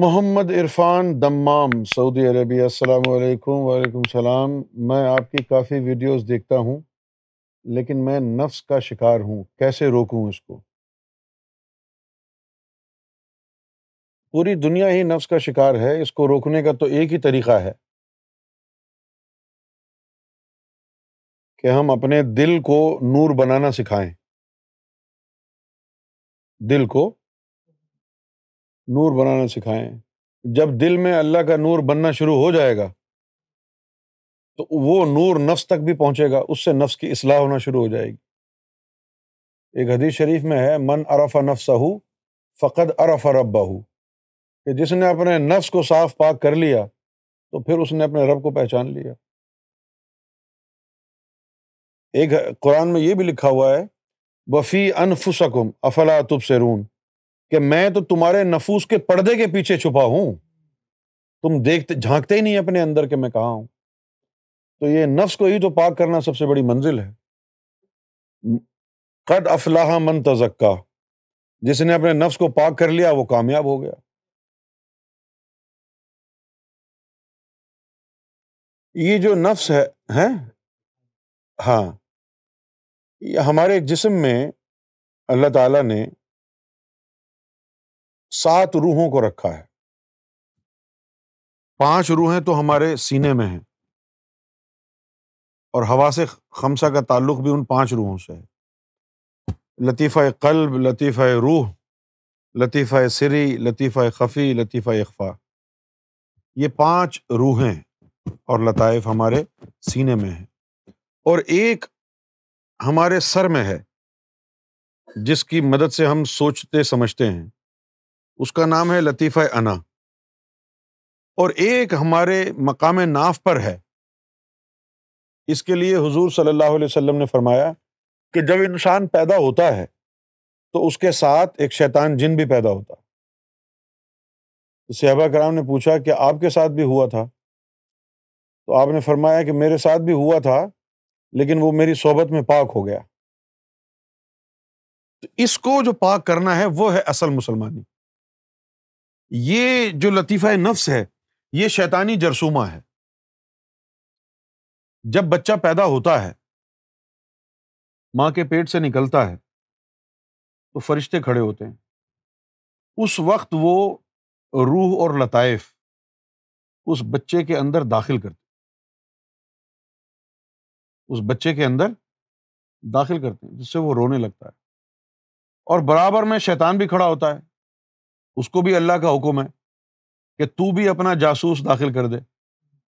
Muhammad Irfan Dammam, Saudi Arabia, السلام علیکم، وعلیکم السلام۔ میں آپ کی کافی ویڈیوز دیکھتا ہوں، لیکن میں نفس کا شکار ہوں۔ کیسے روکوں اس کو؟ پوری دنیا ہی نفس کا شکار ہے، اس کو روکنے کا تو ایک ہی طریقہ ہے۔ کہ ہم اپنے دل کو نور بنانا سکھائیں۔ دل کو نور بنانا سکھائیں۔ جب دل میں اللہ کا نور بننا شروع ہو جائے گا، تو وہ نور نفس تک بھی پہنچے گا، اس سے نفس کی اصلاح ہونا شروع ہو جائے گی۔ ایک حدیث شریف میں ہے، من ارف نفس ہو فقط ارف رب ہو کہ جس نے اپنے نفس کو صاف پاک کر لیا، تو پھر اس نے اپنے رب کو پہچان لیا۔ ایک قرآن میں یہ بھی لکھا ہوا ہے، وفی انفسکم افلا تب سے رون کہ میں تو تمہارے نفوس کے پردے کے پیچھے چھپا ہوں۔ تم دیکھتے، جھانکتے ہی نہیں اپنے اندر کہ میں کہاں ہوں۔ تو یہ نفس کو ہی تو پاک کرنا سب سے بڑی منزل ہے۔ قد افلاح من تزکا۔ جس نے اپنے نفس کو پاک کر لیا، وہ کامیاب ہو گیا۔ یہ جو نفس ہے ہاں۔ ہمارے جسم میں اللہ تعالیٰ نے سات روحوں کو رکھا ہے۔ پانچ روحیں تو ہمارے سینے میں ہیں۔ اور ہوا سے خمسہ کا تعلق بھی ان پانچ روحوں سے ہے۔ لطیفہ قلب، لطیفہ روح، لطیفہ سری، لطیفہ خفی، لطیفہ اخفا۔ یہ پانچ روحیں اور لطائف ہمارے سینے میں ہیں۔ اور ایک ہمارے سر میں ہے، جس کی مدد سے ہم سوچتے، سمجھتے ہیں۔ اس کا نام ہے لطیفہ انا۔ اور ایک ہمارے مقام ناف پر ہے۔ اس کے لیے حضور صلی اللہ علیہ وسلم نے فرمایا کہ جب انسان پیدا ہوتا ہے تو اس کے ساتھ ایک شیطان جن بھی پیدا ہوتا۔ صحابہ کرام نے پوچھا کہ آپ کے ساتھ بھی ہوا تھا؟ تو آپ نے فرمایا کہ میرے ساتھ بھی ہوا تھا، لیکن وہ میری صحبت میں پاک ہو گیا۔ تو اس کو جو پاک کرنا ہے وہ ہے اصل مسلمانی۔ یہ جو لطیفہ نفس ہے، یہ شیطانی جرسوما ہے۔ جب بچہ پیدا ہوتا ہے، ماں کے پیٹ سے نکلتا ہے، تو فرشتے کھڑے ہوتے ہیں۔ اس وقت وہ روح اور لطائف اس بچے کے اندر داخل کرتے اس بچے کے اندر داخل کرتے ہیں، جس سے وہ رونے لگتا ہے۔ اور برابر میں شیطان بھی کھڑا ہوتا ہے۔ اس کو بھی اللہ کا حکم ہے کہ تو بھی اپنا جاسوس داخل کر دے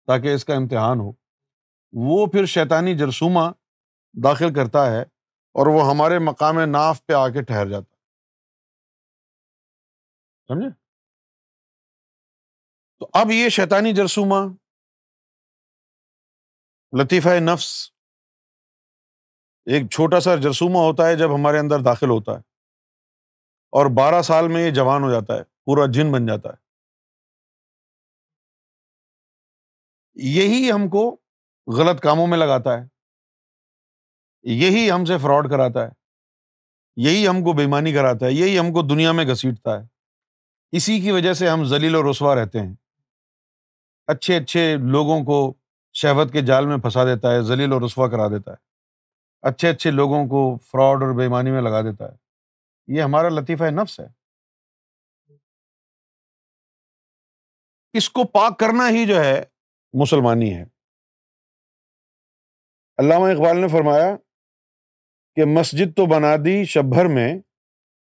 تاکہ اس کا امتحان ہو۔ وہ پھر شیطانی جرسوما داخل کرتا ہے اور وہ ہمارے مقام ناف پہ آ کے ٹھہر جاتا سمجھے؟ تو اب یہ شیطانی جرسوما لطیفہ نفس، ایک چھوٹا سا جرسوما ہوتا ہے جب ہمارے اندر داخل ہوتا ہے۔ اور بارہ سال میں یہ جوان ہو جاتا ہے، پورا جن بن جاتا ہے۔ یہی ہم کو غلط کاموں میں لگاتا ہے۔ یہی ہم سے فراڈ کراتا ہے۔ یہی ہم کو بےمانی کراتا ہے۔ یہی ہم کو دنیا میں گھسیٹتا ہے۔ اسی کی وجہ سے ہم ذلیل و رسوا رہتے ہیں۔ اچھے اچھے لوگوں کو شہوت کے جال میں پھنسا دیتا ہے، ذلیل و رسوا کرا دیتا ہے۔ اچھے اچھے لوگوں کو فراڈ اور بےمانی میں لگا دیتا ہے۔ یہ ہمارا لطیفہ نفس ہے۔ اس کو پاک کرنا ہی جو ہے، مسلمانی ہے۔ علامہ اقبال نے فرمایا کہ مسجد تو بنا دی شب بھر میں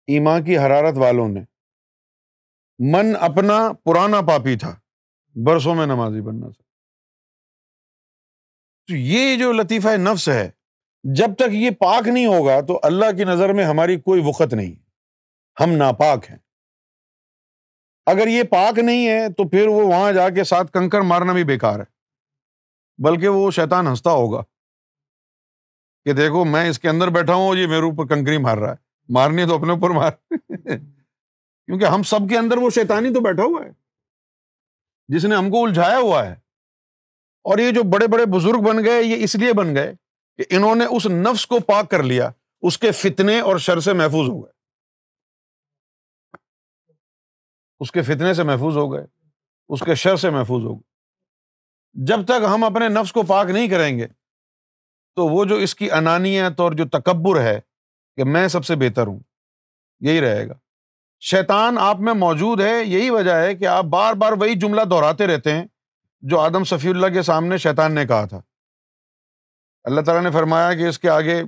ایما کی حرارت والوں نے۔ من اپنا پرانا پاپی تھا، برسوں میں نمازی بننا تھا۔ تو یہ جو لطیفہ نفس ہے جب تک یہ پاک نہیں ہوگا تو اللہ کی نظر میں ہماری کوئی وقت نہیں۔ ہم ناپاک ہیں۔ اگر یہ پاک نہیں ہے تو پھر وہ وہاں جا کے ساتھ کنکر مارنا بھی بےکار ہے۔ بلکہ وہ شیطان ہنستا ہوگا۔ کہ دیکھو میں اس کے اندر بیٹھا ہوں یہ میرے اوپر کنکری مار رہا ہے۔ مارنی تو اپنے اوپر مار۔ کیونکہ ہم سب کے اندر وہ شیطانی تو بیٹھا ہوا ہے۔ جس نے ہم کو الجھایا ہوا ہے۔ اور یہ جو بڑے بڑے بزرگ بن گئے، یہ اس لیے بن گئے کہ انہوں نے اس نفس کو پاک کر لیا، اس کے فتنے اور شر سے محفوظ ہو گئے۔ اس کے فتنے سے محفوظ ہو گئے، اس کے شر سے محفوظ ہو گئے۔ جب تک ہم اپنے نفس کو پاک نہیں کریں گے، تو وہ جو اس کی انانیت اور جو تکبر ہے کہ میں سب سے بہتر ہوں، یہی رہے گا۔ شیطان آپ میں موجود ہے، یہی وجہ ہے کہ آپ بار بار وہی جملہ دہراتے رہتے ہیں جو آدم صفی اللہ کے سامنے شیطان نے کہا تھا۔ اللہ تعالیٰ نے فرمایا کہ اس کے آگے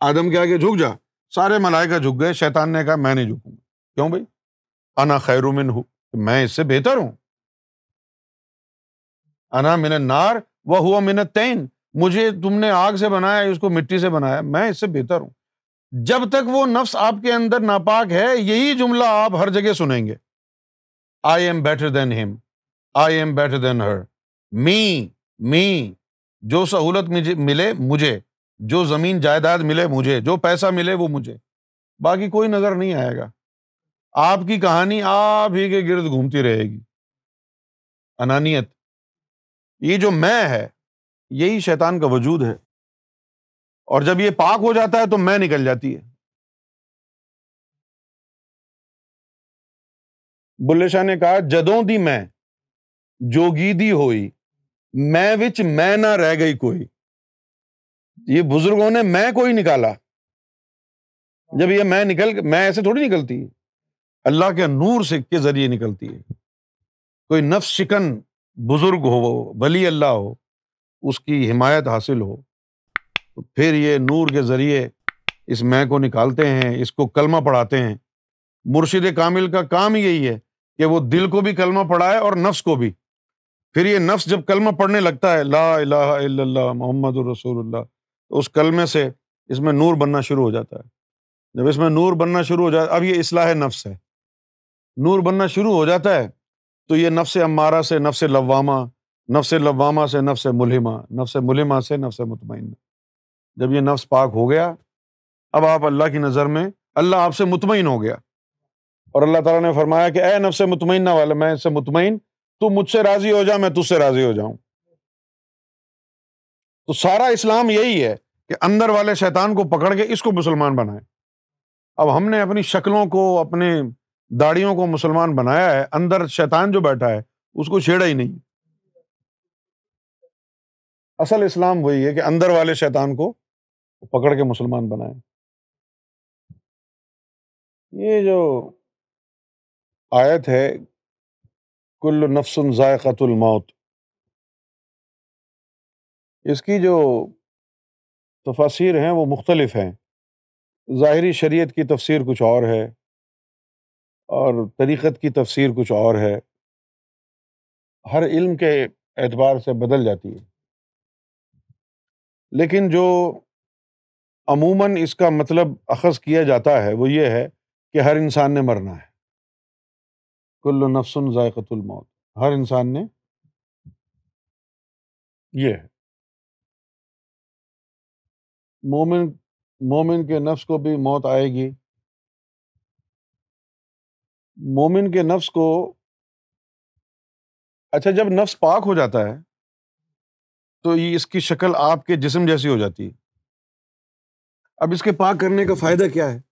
آدم کے آگے جھک جا۔ سارے ملائے کا جھک گئے۔ شیطان نے کہا، میں نہیں جھکوں گا۔ کیوں بھائی؟ انا خیر من ہوں میں اس سے بہتر ہوں۔ انا من نار وہ ہوا منت تین مجھے تم نے آگ سے بنایا، اس کو مٹی سے بنایا۔ میں اس سے بہتر ہوں۔ جب تک وہ نفس آپ کے اندر ناپاک ہے، یہی جملہ آپ ہر جگہ سنیں گے۔ آئی ایم بیٹر دین ہم آئی ایم بیٹر دین ہر می می جو سہولت ملے مجھے، جو زمین جائیداد ملے مجھے، جو پیسہ ملے وہ مجھے۔ باقی کوئی نظر نہیں آئے گا۔ آپ کی کہانی آپ ہی کے گرد گھومتی رہے گی۔ انانیت، یہ جو میں ہے، یہی شیطان کا وجود ہے۔ اور جب یہ پاک ہو جاتا ہے تو میں نکل جاتی ہے۔ بلے شاہ نے کہا، جدوں دی میں جوگی دی ہوئی۔ میں وچ میں نہ رہ گئی کوئی۔ یہ بزرگوں نے میں کوئی نکالا۔ جب یہ میں نکل، میں ایسے تھوڑی نکلتی۔ اللہ کے نور سے کے ذریعے نکلتی ہے۔ کوئی نفس شکن بزرگ ہو، ولی اللہ ہو، اس کی حمایت حاصل ہو، تو پھر یہ نور کے ذریعے اس میں کو نکالتے ہیں، اس کو کلمہ پڑھاتے ہیں۔ مرشد کامل کا کام یہی ہے کہ وہ دل کو بھی کلمہ پڑھائے اور نفس کو بھی۔ پھر یہ نفس جب کلمہ پڑھنے لگتا ہے، لا الہ الا اللہ محمد الرسول اللہ، تو اس کلمے سے اس میں نور بننا شروع ہو جاتا ہے۔ جب اس میں نور بننا شروع ہو جاتا اب یہ اصلاح نفس ہے۔ نور بننا شروع ہو جاتا ہے تو یہ نفس امارہ سے نفس لوامہ نفس لوامہ سے نفس ملحمہ نفس ملحمہ سے نفس مطمئنہ۔ جب یہ نفس پاک ہو گیا، اب آپ اللہ کی نظر میں، اللہ آپ سے مطمئن ہو گیا۔ اور اللہ تعالیٰ نے فرمایا کہ اے نفس مطمئن والا، میں اس سے مطمئن تو مجھ سے راضی ہو جا، میں تجھ سے راضی ہو جاؤں۔ تو سارا اسلام یہی ہے کہ اندر والے شیطان کو پکڑ کے اس کو مسلمان بنائے اب ہم نے اپنی شکلوں کو اپنے داڑیوں کو مسلمان بنایا ہے، اندر شیطان جو بیٹھا ہے، اس کو چھیڑا ہی نہیں۔ اصل اسلام وہی ہے کہ اندر والے شیطان کو پکڑ کے مسلمان بنائے یہ جو آیت ہے کل نفس ذائقۃ الموت۔ اس کی جو تفاصیر ہیں وہ مختلف ہیں۔ ظاہری شریعت کی تفسیر کچھ اور ہے اور طریقت کی تفسیر کچھ اور ہے۔ ہر علم کے اعتبار سے بدل جاتی ہے۔ لیکن جو عموماً اس کا مطلب اخذ کیا جاتا ہے وہ یہ ہے کہ ہر انسان نے مرنا ہے۔ کل نفسن ذائقۃ الموت۔ ہر انسان نے یہ ہے مومن مومن کے نفس کو بھی موت آئے گی۔ مومن کے نفس کو اچھا جب نفس پاک ہو جاتا ہے تو یہ اس کی شکل آپ کے جسم جیسی ہو جاتی ہے۔ اب اس کے پاک کرنے کا فائدہ کیا ہے؟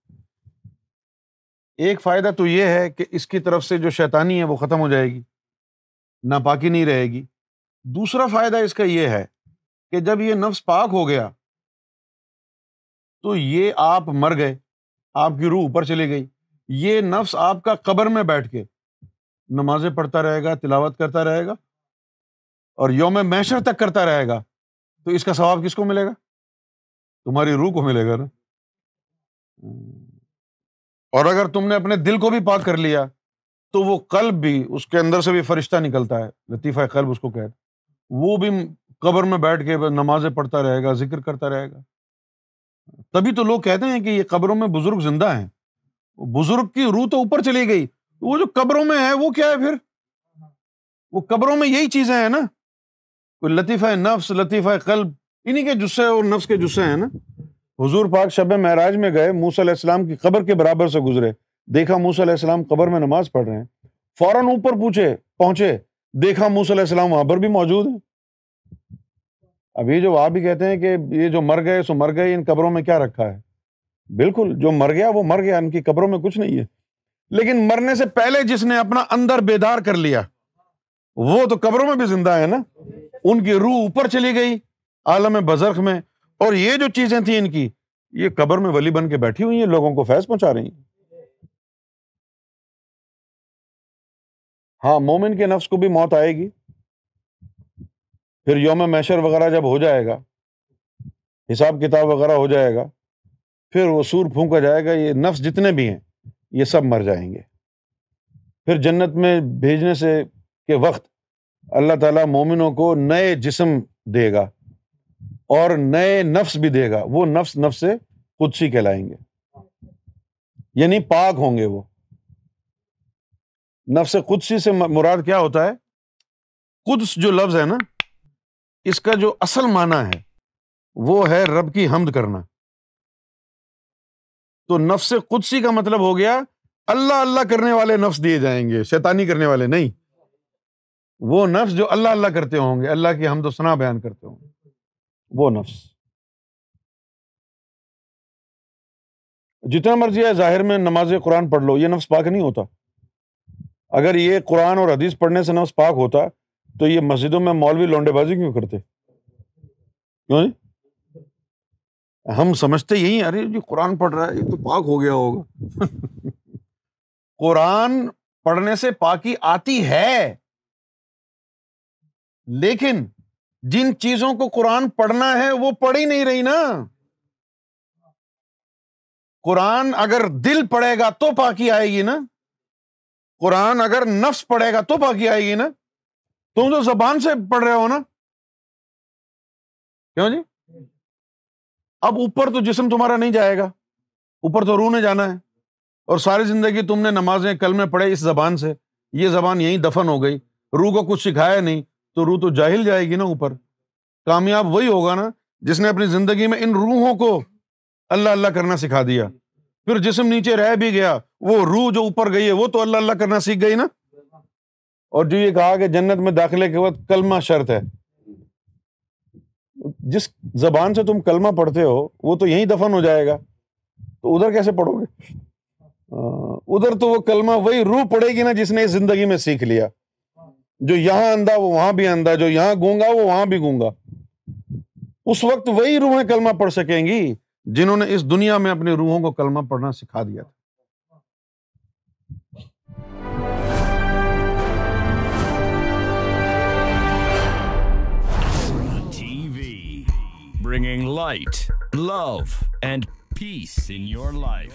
ایک فائدہ تو یہ ہے کہ اس کی طرف سے جو شیطانی ہے وہ ختم ہو جائے گی، ناپاکی نہیں رہے گی۔ دوسرا فائدہ اس کا یہ ہے کہ جب یہ نفس پاک ہو گیا تو یہ آپ مر گئے، آپ کی روح اوپر چلی گئی۔ یہ نفس آپ کا قبر میں بیٹھ کے نمازیں پڑھتا رہے گا، تلاوت کرتا رہے گا اور یوم میشر تک کرتا رہے گا۔ تو اس کا ثواب کس کو ملے گا؟ تمہاری روح کو ملے گا نا۔ اور اگر تم نے اپنے دل کو بھی پاک کر لیا، تو وہ قلب بھی اس کے اندر سے بھی فرشتہ نکلتا ہے، لطیفہ قلب اس کو کہتے وہ بھی قبر میں بیٹھ کے نمازیں پڑھتا رہے گا، ذکر کرتا رہے گا۔ تبھی تو لوگ کہتے ہیں کہ یہ قبروں میں بزرگ زندہ ہیں۔ بزرگ کی روح تو اوپر چلی گئی۔ وہ جو قبروں میں ہے، وہ کیا ہے پھر؟ وہ قبروں میں یہی چیزیں ہیں نا۔ کوئی لطیفہ نفس، لطیفہ قلب انہیں کے جسے اور نفس کے جسے ہیں نا۔ حضور پاک شب معراج میں گئے موس علیہ السلام کی قبر کے برابر سے گزرے۔ دیکھا موس علیہ السلام قبر میں نماز پڑھ رہے ہیں۔ فوراً اوپر پوچھے، پہنچے۔ دیکھا موس علیہ السلام وہاں پر بھی موجود ہیں۔ ابھی جو وہاں بھی کہتے ہیں کہ یہ جو مر گئے، سو مر گئے، ان قبروں میں کیا رکھا ہے؟ بالکل، جو مر گیا، وہ مر گیا، ان کی قبروں میں کچھ نہیں ہے۔ لیکن مرنے سے پہلے جس نے اپنا اندر بیدار کر لیا، وہ تو قبروں میں بھی زندہ ہے نا؟ ان کی روح اوپر چلی گئی، عالم بزرخ میں۔ اور یہ جو چیزیں تھیں ان کی، یہ قبر میں ولی بن کے بیٹھی ہوئی ہیں، لوگوں کو فیض پہنچا رہی ہیں۔ ہاں مومن کے نفس کو بھی موت آئے گی۔ پھر یوم میشر وغیرہ جب ہو جائے گا، حساب کتاب وغیرہ ہو جائے گا، پھر وہ سور پھونکا جائے گا، یہ نفس جتنے بھی ہیں، یہ سب مر جائیں گے۔ پھر جنت میں بھیجنے سے کے وقت اللہ تعالیٰ مومنوں کو نئے جسم دے گا۔ اور نئے نفس بھی دے گا۔ وہ نفس نفس سے قدسی کہلائیں گے۔ یعنی پاک ہوں گے وہ۔ نفس قدسی سے مراد کیا ہوتا ہے؟ قدس جو لفظ ہے نا، اس کا جو اصل معنی ہے، وہ ہے رب کی حمد کرنا۔ تو نفس قدسی کا مطلب ہو گیا، اللہ اللہ کرنے والے نفس دیے جائیں گے، شیطانی کرنے والے نہیں۔ وہ نفس جو اللہ اللہ کرتے ہوں گے، اللہ کی حمد و سنا بیان کرتے ہوں گے۔ وہ نفس۔ جتنا مرضی ہے ظاہر میں نماز قرآن پڑھ لو، یہ نفس پاک نہیں ہوتا۔ اگر یہ قرآن اور حدیث پڑھنے سے نفس پاک ہوتا تو یہ مسجدوں میں مولوی لونڈے بازی کیوں کرتے؟ کیوں جی؟ ہم سمجھتے یہی ارے جی قرآن پڑھ رہا ہے، یہ تو پاک ہو گیا ہوگا۔ قرآن پڑھنے سے پاکی آتی ہے، لیکن جن چیزوں کو قرآن پڑھنا ہے وہ پڑھ ہی نہیں رہی نا۔ قرآن اگر دل پڑے گا تو پاکی آئے گی نا۔ قرآن اگر نفس پڑھے گا تو باقی آئے گی نا۔ تم تو زبان سے پڑھ رہے ہو نا۔ کیوں جی؟ اب اوپر تو جسم تمہارا نہیں جائے گا۔ اوپر تو روح نے جانا ہے۔ اور ساری زندگی تم نے نمازیں کل میں پڑھے اس زبان سے۔ یہ زبان یہیں دفن ہو گئی۔ روح کو کچھ سکھایا نہیں۔ تو روح تو جاہل جائے گی نا اوپر۔ کامیاب وہی ہوگا نا جس نے اپنی زندگی میں ان روحوں کو اللہ اللہ کرنا سکھا دیا۔ پھر جسم نیچے رہ بھی گیا، وہ روح جو اوپر گئی ہے، وہ تو اللہ اللہ کرنا سیکھ گئی نا۔ اور جو یہ کہا کہ جنت میں داخلے کے وقت کلمہ شرط ہے۔ جس زبان سے تم کلمہ پڑھتے ہو، وہ تو یہیں دفن ہو جائے گا۔ تو ادھر کیسے پڑھو گے؟ ادھر تو وہ کلمہ وہی روح پڑے گی نا جس نے اس زندگی میں سیکھ لیا۔ جو یہاں اندھا وہ وہاں بھی اندھا جو یہاں گونگا وہ وہاں بھی گونگا۔ اس وقت وہی روحیں کلمہ پڑھ سکیں گی جنہوں نے اس دنیا میں اپنی روحوں کو کلمہ پڑھنا سکھا دیا تھا۔ Bringing light love and peace in your life